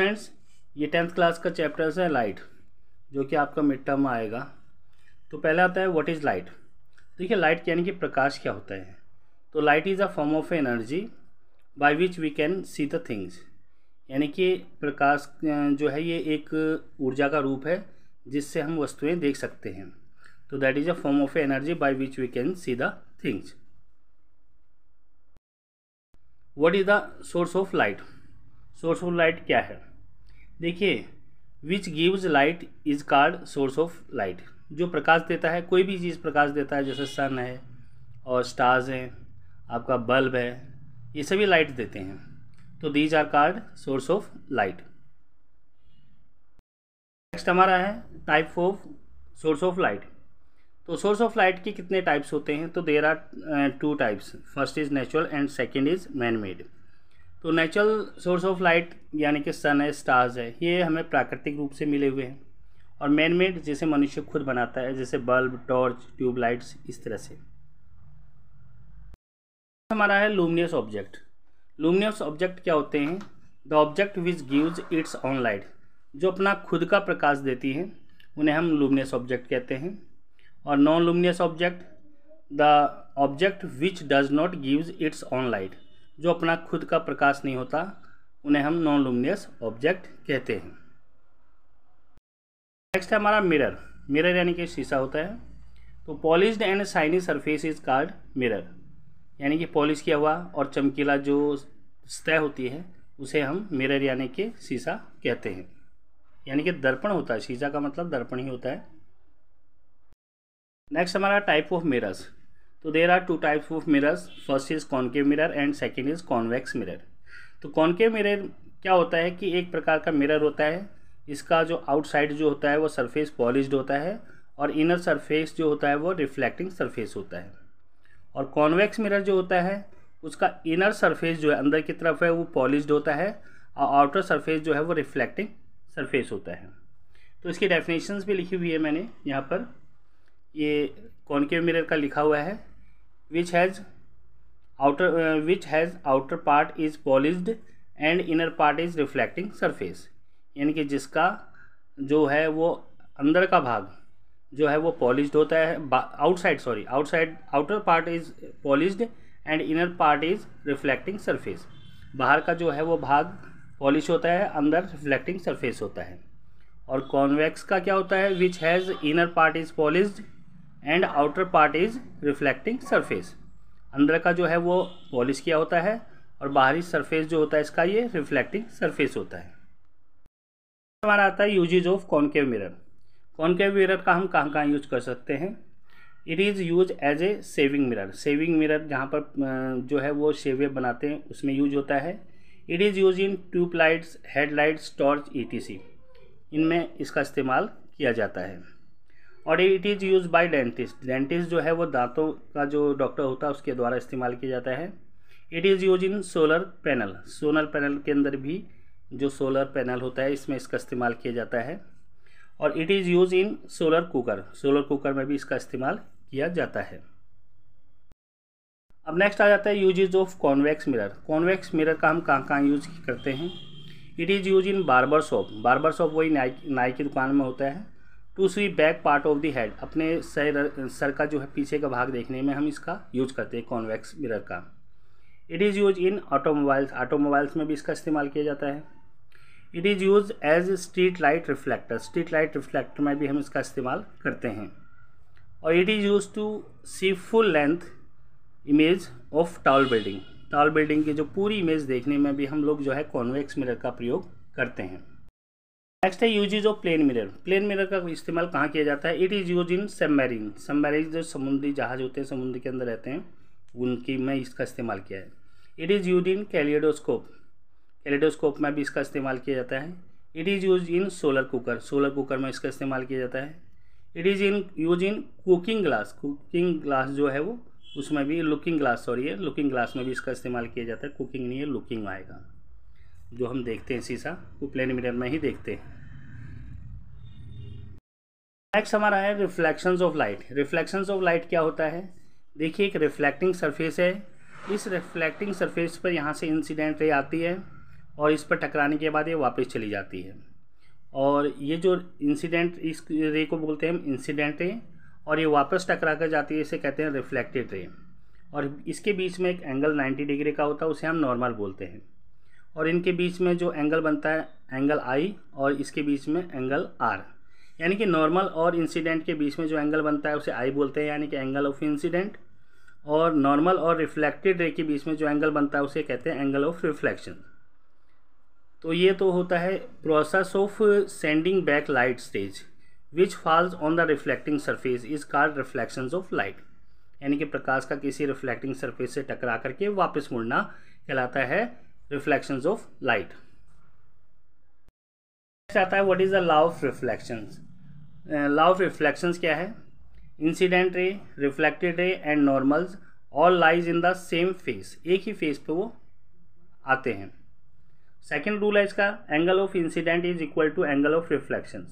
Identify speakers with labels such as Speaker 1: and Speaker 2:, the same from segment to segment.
Speaker 1: Students ये tenth class का chapters है लाइट, जो कि आपका मिड टर्म में आएगा। तो पहला आता है व्हाट इज़ लाइट देखिए लाइट यानी कि प्रकाश क्या होता है? तो light is a form of energy by which we can see the things यानी कि प्रकाश जो है, ये एक ऊर्जा का रूप है, जिससे हम वस्तुएँ देख सकते हैं। तो that is a form of energy by which we can see the things what is the source of light source of light क्या है? देखिए which gives light is called source of light जो प्रकाश देता है, कोई भी चीज़ प्रकाश देता है, जैसे सन है और स्टार्स हैं, आपका बल्ब है, ये सभी लाइट देते हैं। तो these are called source of light next हमारा है type of source of light तो सोर्स ऑफ़ लाइट के कितने टाइप्स होते हैं? तो there are two types first is natural and second is man made तो नेचुरल सोर्स ऑफ़ लाइट यानी कि सन है स्टार्स है, ये हमें प्राकृतिक रूप से मिले हुए हैं। और मैन मेड जैसे मनुष्य खुद बनाता है, जैसे बल्ब टॉर्च ट्यूबलाइट्स इस तरह से। हमारा है लूमिनियस ऑब्जेक्ट लूमिनियस ऑब्जेक्ट क्या होते हैं? The object which gives its own light जो अपना खुद का प्रकाश देती हैं, उन्हें हम लूमिनियस ऑब्जेक्ट कहते हैं। और non luminous object the object which does not gives its own light जो अपना खुद का प्रकाश नहीं होता, उन्हें हम नॉन लूमिनियस ऑब्जेक्ट कहते हैं। नेक्स्ट है हमारा मिरर मिरर यानी कि शीशा होता है। तो polished and shiny surface is called mirror यानी कि पॉलिश किया हुआ और चमकीला जो सतह होती है, उसे हम मिरर यानी कि शीशा कहते हैं। यानी कि दर्पण होता है। शीशा का मतलब दर्पण ही होता है। नेक्स्ट हमारा टाइप ऑफ़ मिरर्स तो there are two types of mirrors first is concave mirror and second is convex mirror तो कॉन्केव मिरर क्या होता है कि एक प्रकार का मिरर होता है। इसका जो आउटसाइड जो होता है वो सरफेस पॉलिश्ड होता है और इनर सरफेस जो होता है वो रिफ्लेक्टिंग सरफेस होता है। और कॉन्वेक्स मिरर जो होता है, उसका इनर सरफेस जो है, अंदर की तरफ़ है, वो पॉलिश्ड होता है और आउटर सरफेस जो है, वो रिफ्लेक्टिंग सरफेस होता है। तो इसकी डेफिनेशंस भी लिखी हुई है मैंने यहाँ पर। ये कॉन्केव मिरर का लिखा हुआ है। Which has outer which has outer part is polished and inner part is reflecting surface यानी कि जिसका जो है वो अंदर का भाग जो है वो पॉलिश्ड होता है outside sorry outside outer part is polished and inner part is reflecting surface बाहर का जो है वो भाग पॉलिश होता है, अंदर रिफ्लेक्टिंग सरफेस होता है। और कॉन्वेक्स का क्या होता है which has inner part is polished and outer part is reflecting surface. अंदर का जो है वो पॉलिश किया होता है और बाहरी सरफेस जो होता है इसका ये रिफ्लेक्टिंग सरफेस होता है। हमारा आता है uses of concave mirror concave mirror का हम कहाँ कहाँ यूज़ कर सकते हैं? It is use as a shaving mirror shaving mirror जहाँ पर जो है वो शेवे बनाते हैं, उसमें यूज़ होता है। It is use in tube lights head lights torch ई इनमें इसका इस्तेमाल किया जाता है। और it is use by dentist dentist जो है वो दांतों का जो डॉक्टर होता है, उसके द्वारा इस्तेमाल किया जाता है। It is use in solar panel solar panel के अंदर भी जो सोलर पैनल होता है, इसमें इसका इस्तेमाल किया जाता है। और it is use in solar cooker solar cooker में भी इसका इस्तेमाल किया जाता है। अब नेक्स्ट आ जाता है uses of convex mirror convex mirror का हम कहाँ कहाँ यूज़ करते हैं? It is use in barber shop barber shop वही नाई नाई की दुकान में होता है। To see back part of the head अपने सर सर का जो है पीछे का भाग देखने में हम इसका यूज़ करते हैं कॉन्वेक्स मिरर का। It is use in automobiles automobiles में भी इसका इस्तेमाल किया जाता है। It is use as street light reflector street light reflector में भी हम इसका इस्तेमाल करते हैं। और it is use to see full length image of tall building tall building की जो पूरी इमेज देखने में भी हम लोग जो है कॉन्वेक्स मिरर का प्रयोग करते हैं। नेक्स्ट है usages of plane mirror plane mirror का इस्तेमाल कहाँ किया जाता है? It is use in submarine submarine जो समुद्री जहाज़ होते हैं समुद्र के अंदर रहते हैं, उनकी में इसका इस्तेमाल किया है। It is use in kaleidoscope kaleidoscope में भी इसका इस्तेमाल किया जाता है। It is use in solar cooker solar cooker में इसका इस्तेमाल किया जाता है। It is in use in cooking glass cooking glass जो है वो, उसमें भी लुकिंग ग्लास सॉरी है लुकिंग ग्लास में भी इसका इस्तेमाल किया जाता है। कुकिंग नहीं है लुकिंग आएगा। जो हम देखते हैं शीशा, वो प्लेन मिरर में ही देखते हैं। नेक्स्ट हमारा है reflections of light reflections of light क्या होता है? देखिए, एक रिफ्लेक्टिंग सरफेस है। इस रिफ्लेक्टिंग सरफेस पर यहाँ से इंसिडेंट रे आती है और इस पर टकराने के बाद ये वापस चली जाती है। और ये जो इंसिडेंट इस रे को बोलते हैं हम इंसिडेंट रे और ये वापस टकरा कर जाती है, इसे कहते हैं रिफ्लेक्टेड रे और इसके बीच में एक एंगल 90 डिग्री का होता है, उसे हम नॉर्मल बोलते हैं। और इनके बीच में जो एंगल बनता है एंगल आई और इसके बीच में एंगल आर यानी कि नॉर्मल और इंसिडेंट के बीच में जो एंगल बनता है, उसे आई बोलते हैं, यानी कि एंगल ऑफ़ इंसिडेंट और नॉर्मल और रिफ्लेक्टेड रे के बीच में जो एंगल बनता है, उसे कहते हैं एंगल ऑफ़ रिफ्लेक्शन तो ये तो होता है process of sending back light stage which falls on the reflecting surface is called reflection of light यानी कि प्रकाश का किसी रिफ्लेक्टिंग सरफेस से टकरा करके वापस मुड़ना कहलाता है रिफ्लेक्शन ऑफ़ लाइट आता है what is the law of reflections law of reflections क्या है? Incident ray reflected ray and normals all lies in the same face एक ही फेस पे वो आते हैं। सेकेंड रूल है इसका angle of incident is equal to angle of reflection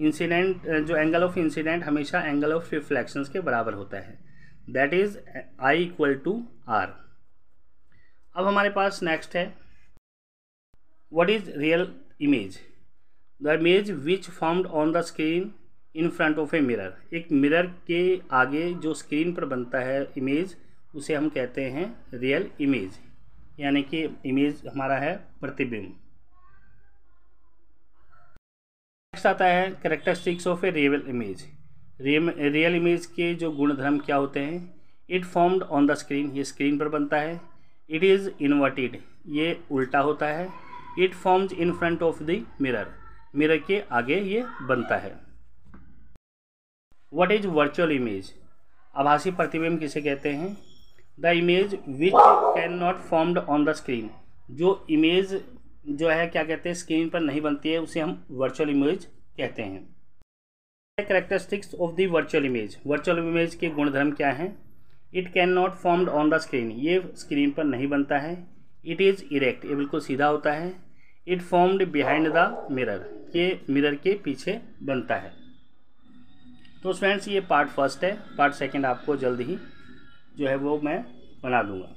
Speaker 1: incident जो एंगल ऑफ़ इंसिडेंट हमेशा एंगल ऑफ़ रिफ्लेक्शन के बराबर होता है। That is I equal to R अब हमारे पास नेक्स्ट है। What is real image the image which formed on the screen in front of a mirror एक मिरर के आगे जो स्क्रीन पर बनता है इमेज उसे हम कहते हैं रियल इमेज यानी कि इमेज हमारा है प्रतिबिंब। नेक्स्ट आता है characteristics of a real image real image के जो गुणधर्म क्या होते हैं? It formed on the screen ये स्क्रीन पर बनता है। इट इज़ इन्वर्टेड ये उल्टा होता है। It forms in front of the mirror mirror के आगे ये बनता है। वट इज़ वर्चुअल इमेज आभासी प्रतिबिंब किसे कहते हैं? The image which can not formed on the screen जो इमेज जो है, क्या कहते हैं? स्क्रीन पर नहीं बनती है, उसे हम वर्चुअल इमेज कहते हैं। Characteristics of the virtual image virtual image के गुणधर्म क्या हैं? It can not formed on the screen ये स्क्रीन पर नहीं बनता है। इट इज़ इरेक्ट ये बिल्कुल सीधा होता है। It formed behind the mirror ये मिरर के पीछे बनता है। तो फ्रेंड्स ये पार्ट फ़र्स्ट है। पार्ट सेकंड आपको जल्द ही जो है वो मैं बना दूँगा।